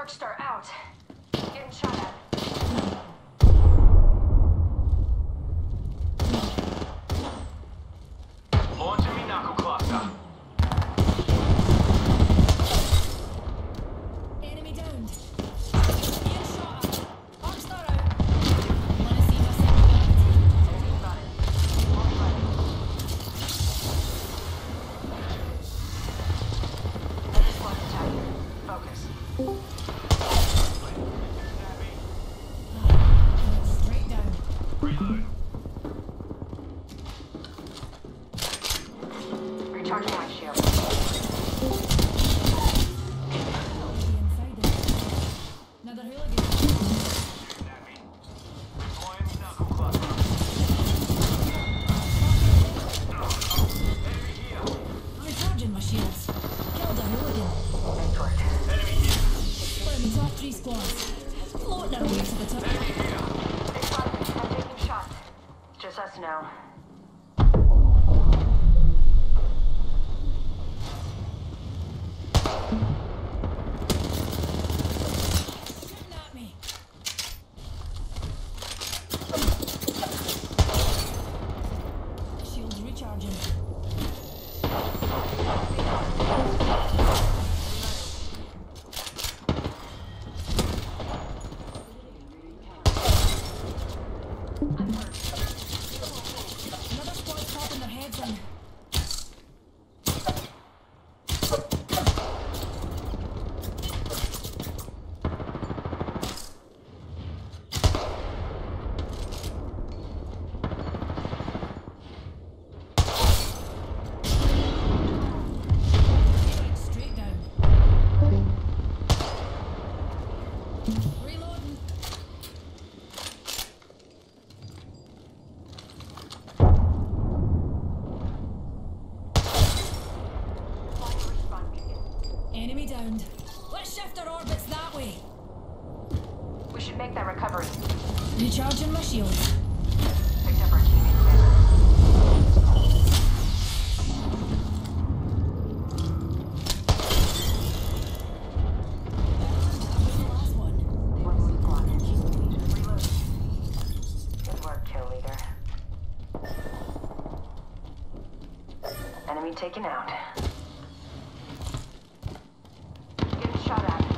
Arcstar out. Getting shot at. Reload. Recharging my shield. Another hooligan. Shooting at me. Deploying me knuckle cluster. Enemy here. Recharging my shields. Killed a hooligan. Enemy here. One of top three squads. Floating our way to the top. Enemy here. Now. Shooting at Enemy downed. Let's shift our orbits that way. We should make that recovery. Recharging my shields. enemy taken out. Getting shot at.